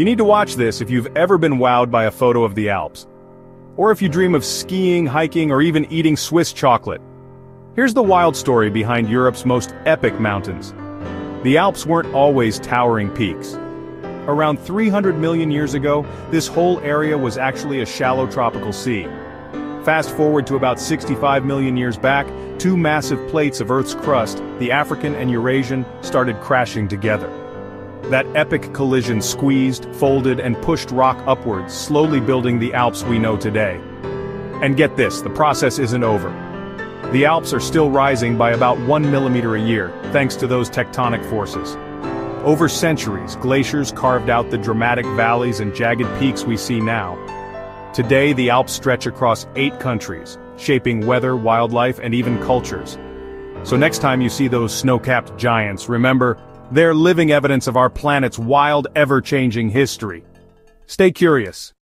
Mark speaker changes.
Speaker 1: You need to watch this if you've ever been wowed by a photo of the Alps. Or if you dream of skiing, hiking, or even eating Swiss chocolate. Here's the wild story behind Europe's most epic mountains. The Alps weren't always towering peaks. Around 300 million years ago, this whole area was actually a shallow tropical sea. Fast forward to about 65 million years back, two massive plates of Earth's crust, the African and Eurasian, started crashing together. That epic collision squeezed, folded, and pushed rock upwards, slowly building the Alps we know today. And get this, the process isn't over. The Alps are still rising by about one millimeter a year, thanks to those tectonic forces. Over centuries, glaciers carved out the dramatic valleys and jagged peaks we see now. Today the Alps stretch across eight countries, shaping weather, wildlife, and even cultures. So next time you see those snow-capped giants, remember, they're living evidence of our planet's wild, ever-changing history. Stay curious.